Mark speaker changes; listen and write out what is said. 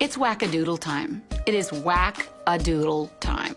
Speaker 1: It's whack-a-doodle time. It is whack-a-doodle time.